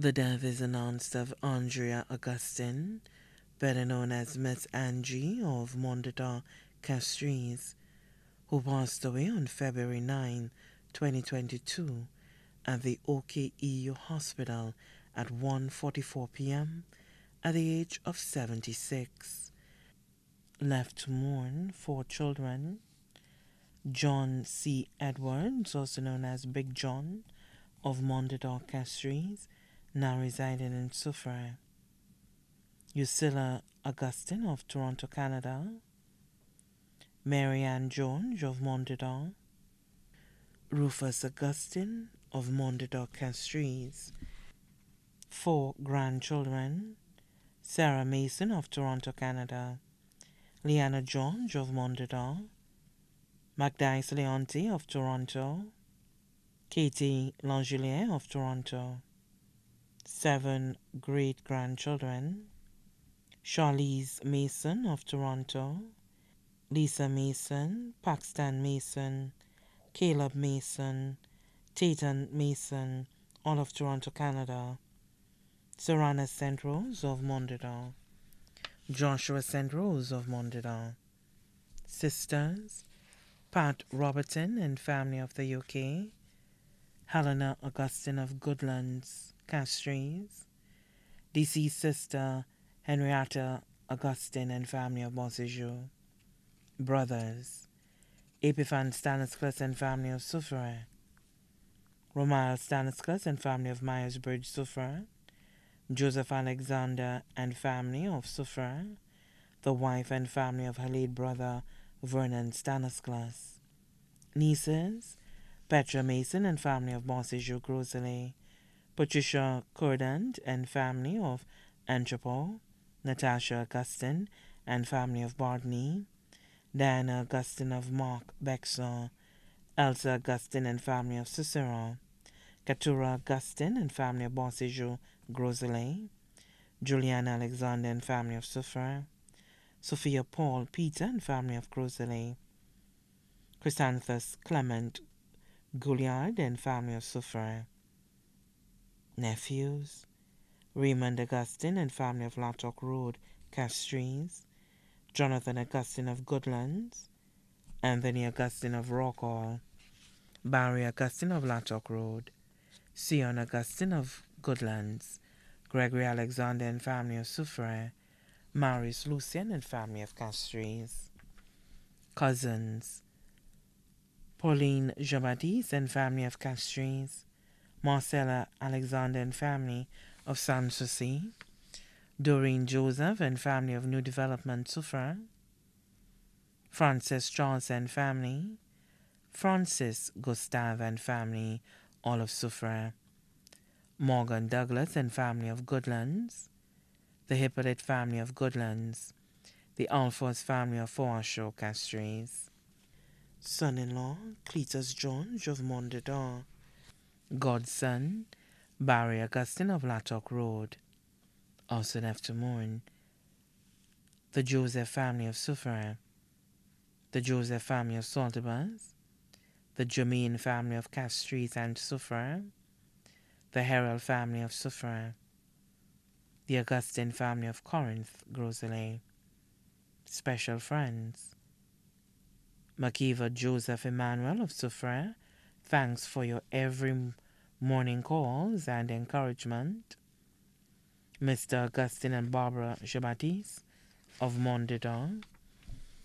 The death is announced of Andrea Augustin, better known as Miss Angie of Mondador Castries, who passed away on February 9, 2022 at the OKEU Hospital at 1.44 p.m. at the age of 76. Left to mourn four children, John C. Edwards, also known as Big John, of Mondador Castries, now residing in Soufriere. Usilla Augustine of Toronto, Canada. Marianne Jones of Mondador. Rufus Augustine of Mondador Castries. Four grandchildren. Sarah Mason of Toronto, Canada. Leanna George of Mondador. Magdice Leonti of Toronto. Katie Langelier of Toronto. Seven great grandchildren. Charlize Mason of Toronto. Lisa Mason, Paxton Mason, Caleb Mason, Tayton Mason, all of Toronto, Canada. Serana. Rose of Mondador. Joshua. Rose of Mondador. Sisters, Pat Robertson and family of the UK. Helena Augustine of Goodlands, Castries. Deceased sister Henrietta Augustine and family of Bonsejour. Brothers, Epiphan Stanislas and family of Soufriere. Romael Stanislas and family of Myersbridge, Soufriere. Joseph Alexander and family of Soufriere. The wife and family of her late brother Vernon Stanislas. Nieces, Petra Mason and family of Bonsejour, Gros Islet. Patricia Cordant and family of Entrepot. Natasha Augustine and family of Bardney. Diana Augustine of Mark Bexar, Elsa Augustine and family of Cicero, Katura Augustine and family of Bonsejour Gros Islet, Juliana Alexander and family of Soufriere, Sophia Paul Peter and family of Gros Islet, Chrysanthus Clement Gouliard and family of Soufriere, Nephews, Raymond Augustine and family of Lattock Road, Castries, Jonathan Augustine of Goodlands, Anthony Augustine of Rock Hall, Barry Augustine of Lattock Road, Sion Augustine of Goodlands, Gregory Alexander and family of Soufriere, Marius Lucian and family of Castries. Cousins, Pauline Jabadis and family of Castries, Marcella Alexander and family of Sanssouci, Doreen Joseph and family of New Development Soufriere, Francis Charles and family, Francis Gustave and family, all of Soufriere, Morgan Douglas and family of Goodlands, the Hippolyte family of Goodlands, the Alphonse family of Foreshore Castries, son-in-law Cletus Jones of Mondador, godson Barry Augustine of Lattock Road, also left to mourn. The Joseph family of Soufriere, the Joseph family of Saltibus, the Germain family of Castries and Soufriere, the Herald family of Soufriere, the Augustine family of Corinth, Gros Islet, special friends. Makiva Joseph Emmanuel of Soufriere, thanks for your every morning calls and encouragement. Mr. Augustine and Barbara Jabatis of Mondador,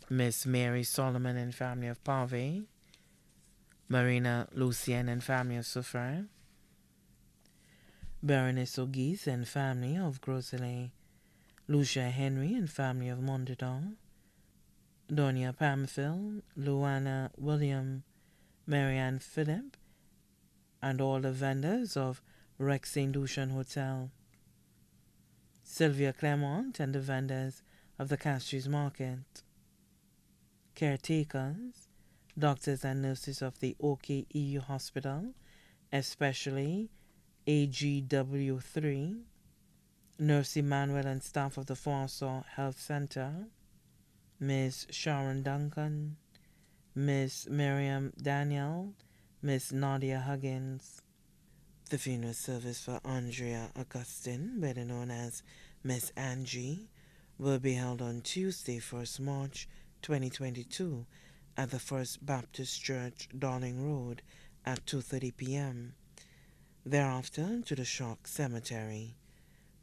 Miss Mary Solomon and family of Pave, Marina Lucien and family of Soufriere, Baroness O'Geese and family of Gros Islet, Lucia Henry and family of Mondador, Donia Pamphil, Luana William, Marianne Philip, and all the vendors of Rex St. Lucian Hotel. Sylvia Clermont and the vendors of the Castries Market. Caretakers, doctors and nurses of the OKEU Hospital, especially AGW3, Nurse Emmanuel and staff of the Forsaw Health Center, Miss Sharon Duncan, Miss Miriam Daniel, Miss Nadia Huggins. The funeral service for Andrea Augustin, better known as Miss Angie, will be held on Tuesday, 1st March 2022 at the First Baptist Church, Darling Road at 2:30 p.m. Thereafter to the Choc Cemetery.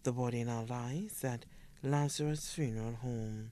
The body now lies at Lazarus Funeral Home.